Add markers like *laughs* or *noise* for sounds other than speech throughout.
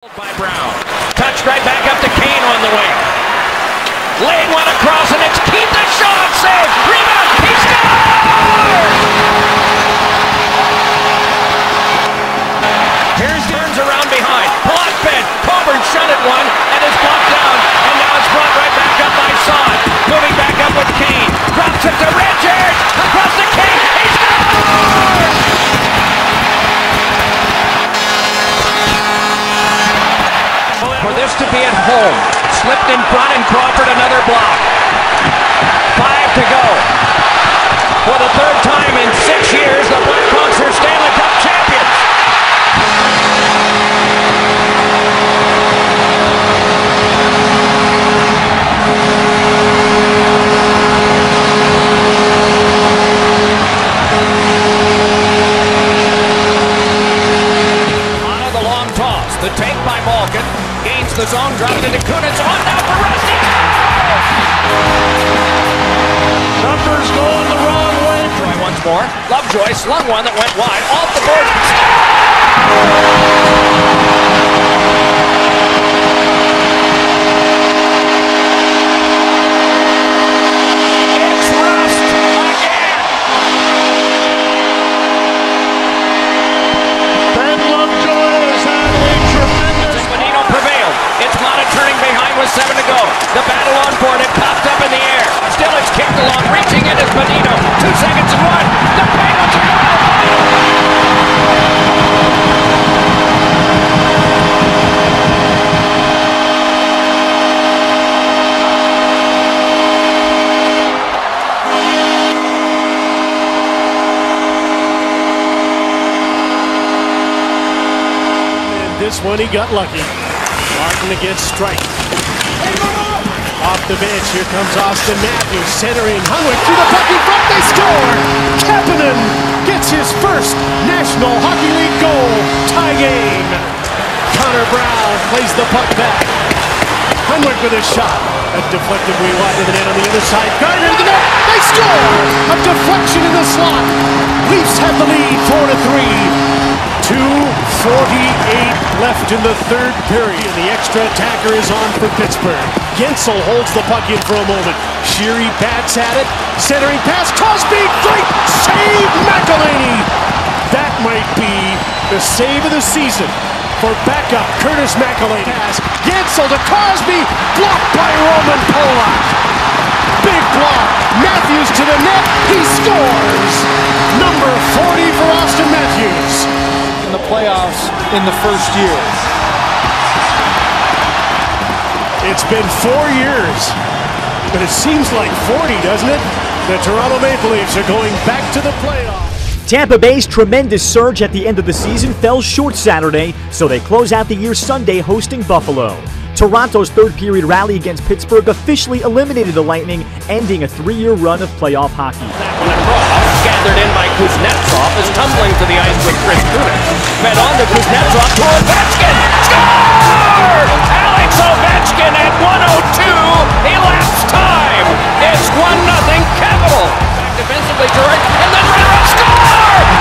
by Brown. Touched right back up to Kane on the wing. Laid one across and it's Keith the shot save. Rebound. He scores! Here's turns around behind. Block bed. Coburn shunted one and is blocked down. And now it's brought right back up by Saad. Moving back up with Kane. Drops it to Richards. Across to Kane. He scores! For this to be at home. Slipped in front and Crawford another block. Five to go. For the third time in six years, the Blackhawks are Stanley In is Bonino. Two seconds and one. The going to this one he got lucky. Martin against strike. The bench, here comes Auston Matthews, centering Hunwick to the puck in front, they score! Kapanen gets his first National Hockey League goal, tie game. Connor Brown plays the puck back. Hunwick with a shot. A deflected way wide of the net on the other side. Gardiner to the net. They score! A deflection in the slot. Leafs have the lead, four to three. 2.48 left in the third period. And the extra attacker is on for Pittsburgh. Guentzel holds the puck in for a moment. Sheary bats at it. Centering pass. Crosby. Great save. McElhinney. That might be the save of the season for backup Curtis McElhinney. Pass. Guentzel to Crosby. Blocked by Roman Polak. Big block. Matthews to the net. He scores. Number 40 for Auston Matthews. In the playoffs in the first year. It's been four years, but it seems like 40, doesn't it? The Toronto Maple Leafs are going back to the playoffs. Tampa Bay's tremendous surge at the end of the season fell short Saturday, so they close out the year Sunday hosting Buffalo. Toronto's third period rally against Pittsburgh officially eliminated the Lightning, ending a three year run of playoff hockey. Kuznetsov is tumbling to the ice with Chris Kunitz. Fed on to Kuznetsov to Ovechkin. Score! Alex Ovechkin at 102. He laps time. It's 1 nothing Capital. Back defensively right, and then Renner score!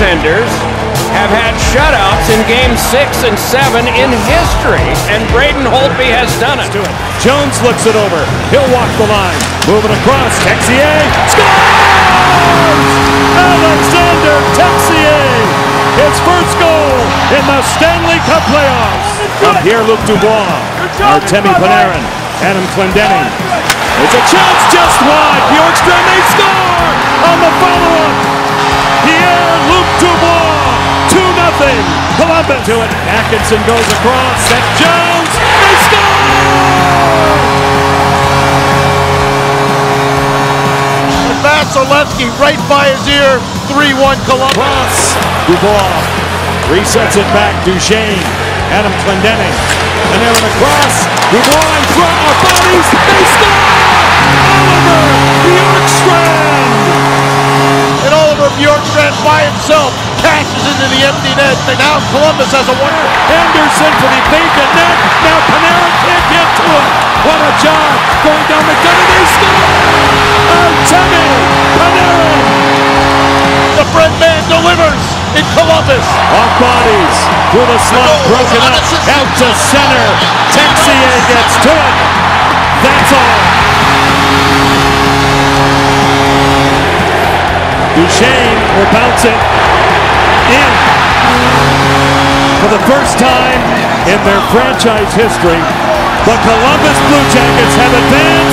Goaltenders have had shutouts in game six and seven in history, and Braden Holtby has done it. Jones looks it over. He'll walk the line. Moving across. Texier scores! Alexander Texier! His first goal in the Stanley Cup playoffs. Up here, Luke Dubois. Artemi Panarin. Adam Clendening. It's a chance just wide. Bjorkstrand, they score on the follow-up. Pierre Luc Dubois. 2 nothing. Columbus to it. Atkinson goes across. Seth Jones. They score! Vasilevskiy right by his ear. 3-1 Columbus. Cross. Dubois resets it back. Duchene. Adam Clendening. And there in the cross. Dubois in front of bodies. They score! Himself cashes into the empty net. And now Columbus has a one. Anderson for the vacant net. Now Panarin can't get to it. What a job. Going down the gun and they score! Artemi Panarin! The Bread man delivers in Columbus. Off bodies. Through the slot. Broken up. Out to center. Texier gets to it. That's all. Duchene will bounce it in. For the first time in their franchise history, the Columbus Blue Jackets have advanced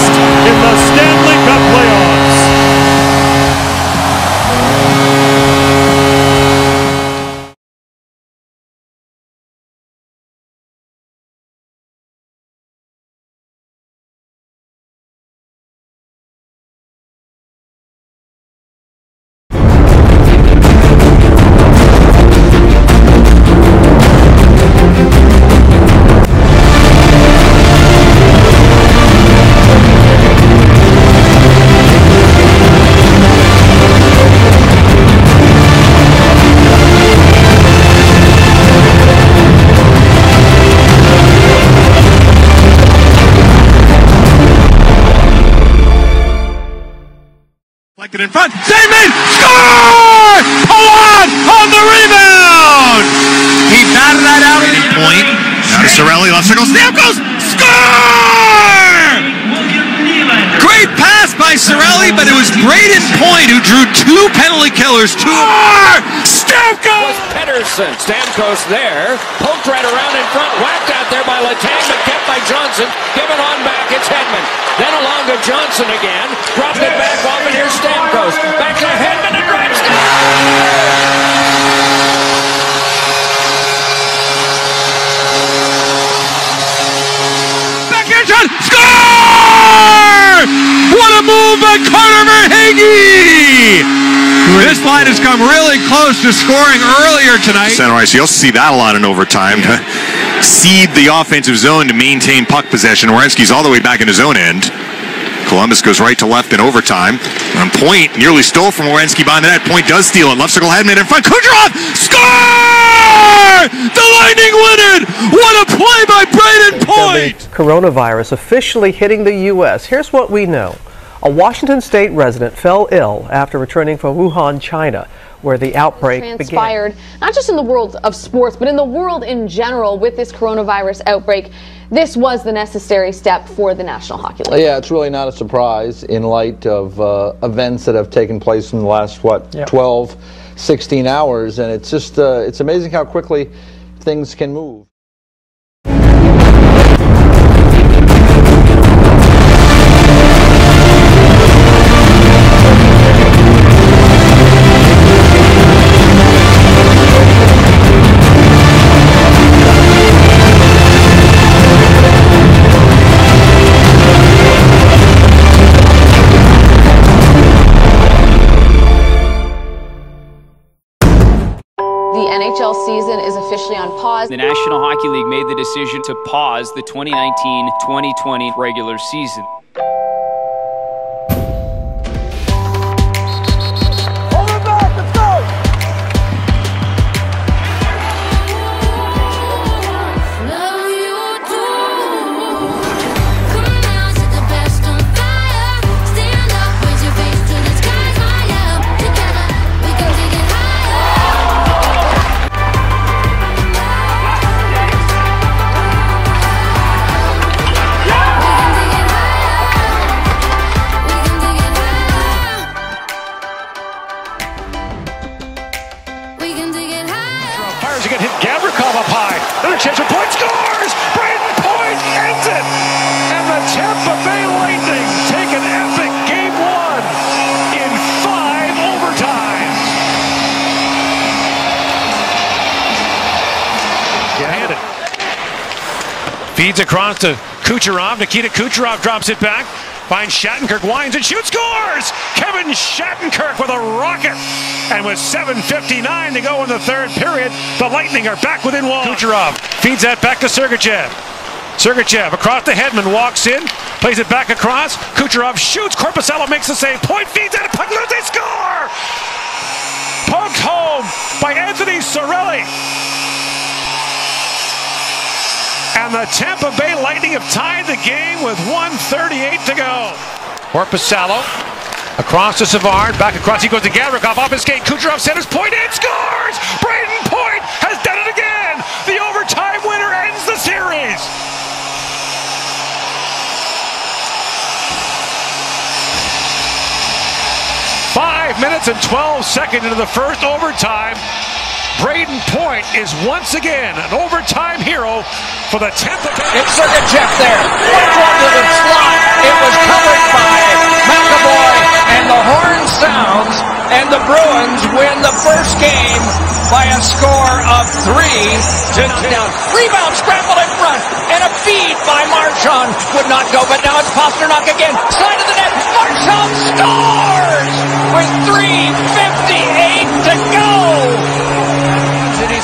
Deflected in front. It! Score! Pawan on the rebound! He batted that out at any point. Now to Cirelli, left circle, Stamkos! Score! Great pass by Cirelli, but it was Brayden Point who drew two penalty killers. Two. Stamkos! Pedersen. Stamkos there. Poked right around in front. Whacked out there by Letang, but kept by Johnson. Given on back. It's Hedman. Then along to Johnson again. Dropped it back off, and here's Stamkos. Back to Hedman and drives down. Backhand shot! Score! What a move by Carter Verhaeghe! This line has come really close to scoring earlier tonight. Center ice. You also see that a lot in overtime. *laughs* Seed the offensive zone to maintain puck possession. Werenski's all the way back in his own end. Columbus goes right to left in overtime. On point, nearly stole from Werenski behind the net. Point does steal it. Left circle Hedman in front. Kucherov! Score! The Lightning win it! What a play by Brayden Point! coronavirus officially hitting the U.S., here's what we know. A Washington state resident fell ill after returning from Wuhan, China, where the outbreak began. transpired, not just in the world of sports, but in the world in general with this coronavirus outbreak. This was the necessary step for the National Hockey League. Yeah, it's really not a surprise in light of uh, events that have taken place in the last, what, 12, 16 hours. And it's just, uh, it's amazing how quickly things can move. The National Hockey League made the decision to pause the 2019 2020 regular season. Feeds across to Kucherov. Nikita Kucherov drops it back. Finds Shattenkirk, winds and shoots, scores! Kevin Shattenkirk with a rocket. And with 7.59 to go in the third period, the Lightning are back within one. Kucherov feeds that back to Sergachev. Sergachev across the Hedman, walks in, plays it back across. Kucherov shoots, Korpisalo makes the save. Point feeds it, Pugluz, they score! Poked home by Anthony Cirelli. And the Tampa Bay Lightning have tied the game with 138 to go. Korpisalo across to Savard, back across. He goes to Gavrikov off his skate. Kucherov centers point in, scores! Brayden Point has done it again. The overtime winner ends the series. Five minutes and 12 seconds into the first overtime. Brayden Point is once again an overtime hero for the Tampa Bay. It's Sergachev there. One to the slot. It was covered by McAvoy, and the horn sounds, and the Bruins win the first game by a score of three to down. Rebound scramble in front, and a feed by Marchand would not go, but now it's Pastrnak again. Side of the net. Marchand scores with 3.58 to go.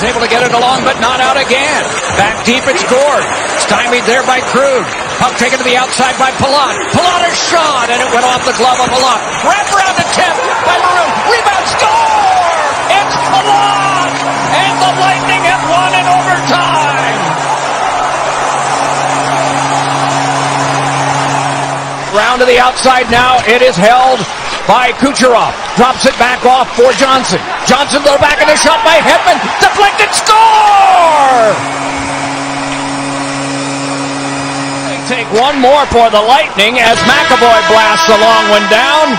Able to get it along, but not out again. Back deep, it's Gourde. Stymied there by Krug. Puck taken to the outside by Palat. Palat a shot, and it went off the glove of Palat. Wrap around the tip by Maroon. Rebound score! It's Palat! And the Lightning have won in overtime! Round to the outside now. It is held by Kucherov. Drops it back off for Johnson. Johnson though back in the shot by Hedman. Deflected score! They take one more for the Lightning as McAvoy blasts the long one down.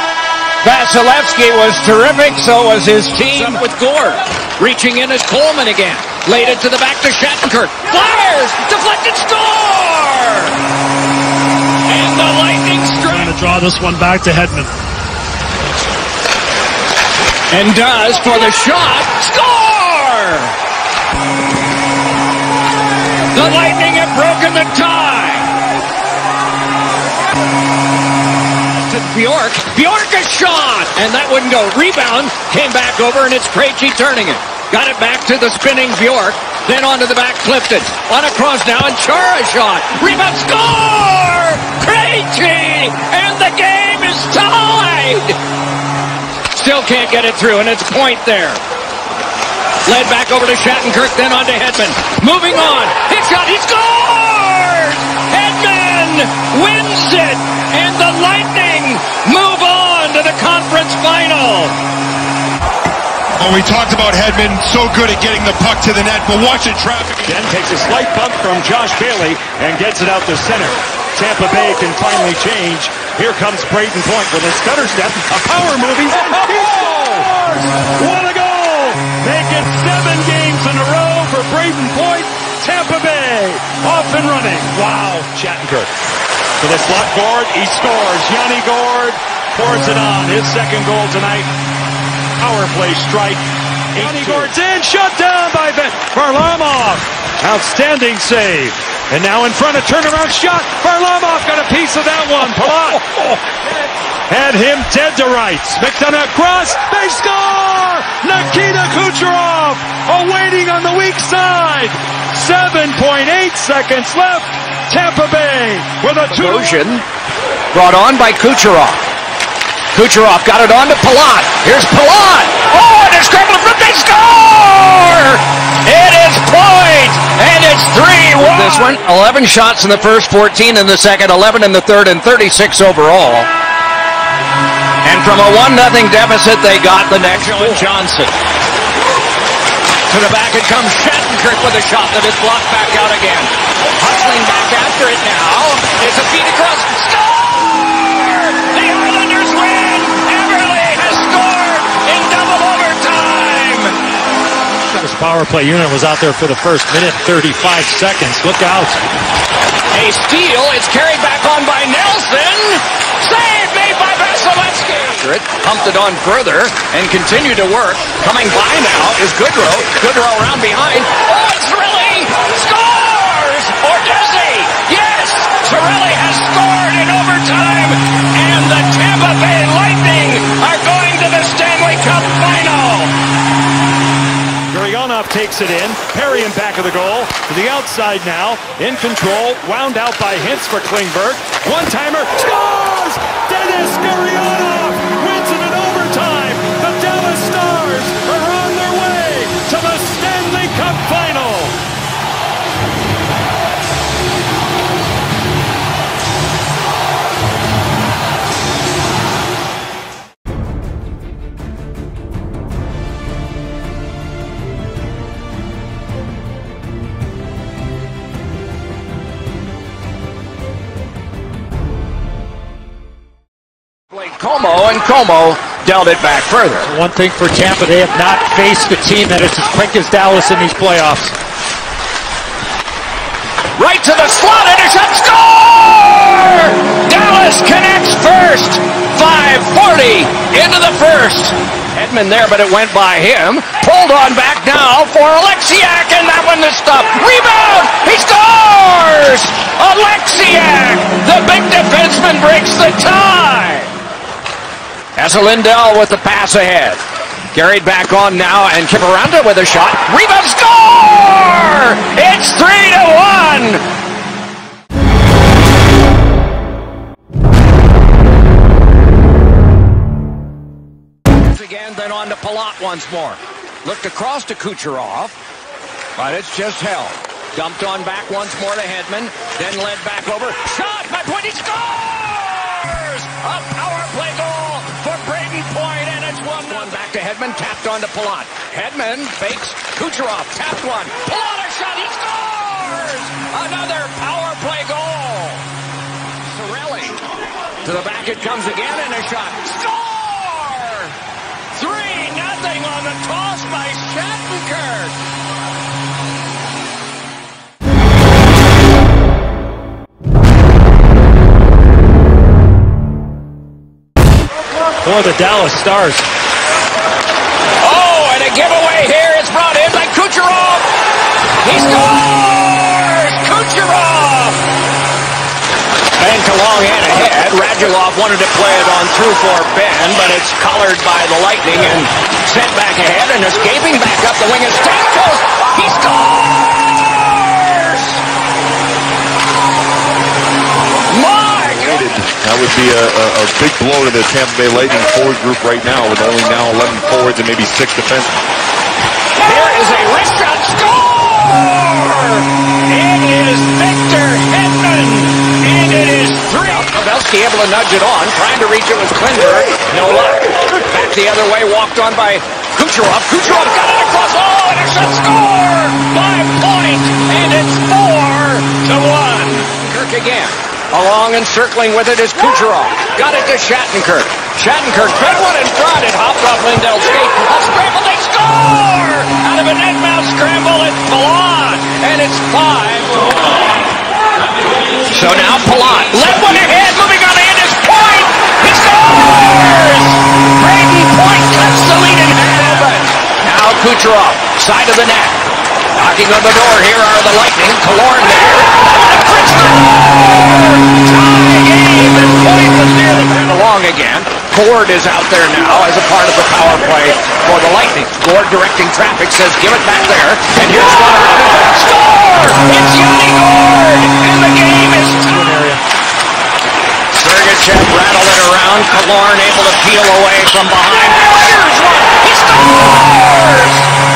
Vasilevskiy was terrific, so was his team. Up with Gourde. Reaching in is Coleman again. Laid it to the back to Shattenkirk. Fires! Deflected score! And the Lightning strike. to draw this one back to Hedman. And does for the shot. Score! The Lightning have broken the tie. To Bjork. Bjork a shot! And that wouldn't go. Rebound. Came back over, and it's Krejci turning it. Got it back to the spinning Bjork. Then onto the back Clifton. On across now, and Chara shot. Rebound score! Still can't get it through, and it's point there. Led back over to Shattenkirk, then on to Hedman. Moving on. Hit shot. He scores! Hedman wins it, and the Lightning move on to the conference final. Oh, we talked about Hedman, so good at getting the puck to the net, but watch it traffic. Then takes a slight bump from Josh Bailey and gets it out to center. Tampa Bay can finally change. Here comes Brayden Point with a stutter step, a power move. He scores! What a goal! Make it seven games in a row for Brayden Point. Tampa Bay off and running. Wow, Shattenkirk. To the slot Gourde, he scores. Yanni Gourde pours it on. His second goal tonight. Power play strike. Yanni Gourde's in, shut down by Varlamov. Outstanding save. And now in front, a turnaround shot. Varlamov got a piece of that one. Palat *laughs* had him dead to rights. McDonagh cross. They score! Nikita Kucherov awaiting on the weak side. 7.8 seconds left. Tampa Bay with a two. Motion brought on by Kucherov. Kucherov got it on to Palat. Here's Palat. Oh, and it's scrambled from they score! It is point, and it's 3-1. This one, 11 shots in the first, 14 in the second, 11 in the third, and 36 overall. And from a 1-0 deficit, they got the next one. Johnson. To the back it comes Shattenkirk with a shot that is blocked back out again. Hustling back after it now. It's a feed across. Score! Power play unit was out there for the first minute, 35 seconds. Look out. A steal. It's carried back on by Nelson. Save made by Vasilevskiy. Pumped it on further and continued to work. Coming by now is Goodrow. Goodrow around behind. Oh, it's Cirelli scores! Or does he? Yes! Cirelli has scored It in. Perry in back of the goal. To the outside now. In control. Wound out by Hintz for Klingberg. One timer. Scores! Denis Gurianov Como and Como dealt it back further. One thing for Tampa, they have not faced a team that is as quick as Dallas in these playoffs. Right to the slot, intercept, score! Dallas connects first. 5:40 into the first. Edmund there, but it went by him. Pulled on back now for Oleksiak, and that one is stopped. Rebound! He scores! Oleksiak, the big defenseman, breaks the tie. As Lindell with the pass ahead. Carried back on now, and Kiparanda with a shot. Rebound score! It's three to one. Again, then on to Palat once more. Looked across to Kucherov, but it's just held. Dumped on back once more to Hedman, then led back over. Shot by Point, he scores! A power Hedman, tapped on to Palat. Hedman fakes Kucherov, tapped one. Palat a shot, he scores! Another power play goal. Cirelli to the back it comes again, and a shot. Score! Three nothing on the toss by Shattenkirk. For the Dallas Stars. Giveaway here is brought in by Kucherov. He scores! Kucherov! Banked along and ahead. Radulov wanted to play it on through for Benn, but it's collared by the Lightning and sent back ahead and escaping back up the wing is Stamkos. He scores! That would be a, a, a big blow to the Tampa Bay Lightning forward group right now with only now 11 forwards and maybe six defensemen. Here is a wrist shot score! It is Victor Hedman, and it is three. Pavelski able to nudge it on, trying to reach it with Klingberg. No luck. Back the other way, walked on by Kucherov. Kucherov got it across. Oh, and a shot score by Point, and it's four to one. Kirk again. Along and circling with it is Kucherov. Got it to Shattenkirk. Shattenkirk, big one in front. It hopped off Lindell's. A scramble, they score! Out of a net mouth scramble, it's Palat. And it's five. So now Palat. Left one ahead, moving on in is Point. He scores! Brayden Point cuts the lead in half. Now Kucherov, side of the net. Knocking on the door, here are the Lightning. Killorn there. Ford is out there now as a part of the power play for the Lightning. Ford directing traffic says, give it back there. And here's one. Score! It's Yanni Gourde! And the game is tied. Sergachev rattled it around. Killorn able to peel away from behind. Here's one. He scores!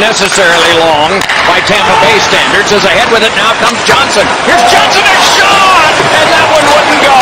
Necessarily long by Tampa Bay standards. As ahead with it now comes Johnson. Here's Johnson, a shot! And that one wouldn't go.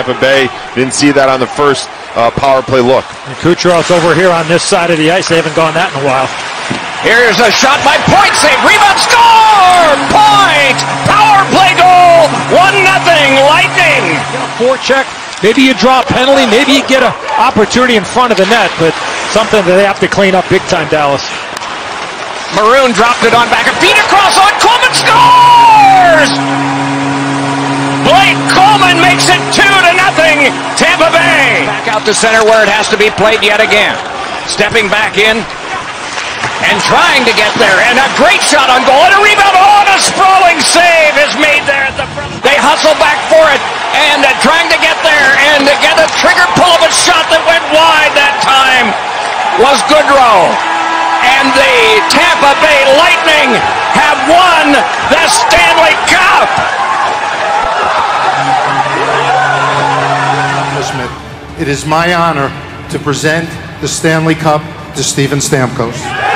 Tampa Bay. Didn't see that on the first uh, power play look. And Kucherov's over here on this side of the ice. They haven't gone that in a while. Here's a shot by Point. Save. Rebound. Score! Point! Power play goal. 1 nothing. Lightning. Forecheck. Maybe you draw a penalty. Maybe you get an opportunity in front of the net, but something that they have to clean up big time, Dallas. Maroon dropped it on back. A feed across on Coleman scores! Blake Coleman makes it two to nothing. Tampa Bay. Back out to center where it has to be played yet again. Stepping back in and trying to get there. And a great shot on goal. And a rebound. Oh, a sprawling save is made there at the front. They hustle back for it and uh, trying to get there and to get a trigger pull of a shot that went wide that time was Goodrow. And the Tampa Bay Lightning have won the Stanley Cup. It is my honor to present the Stanley Cup to Steven Stamkos.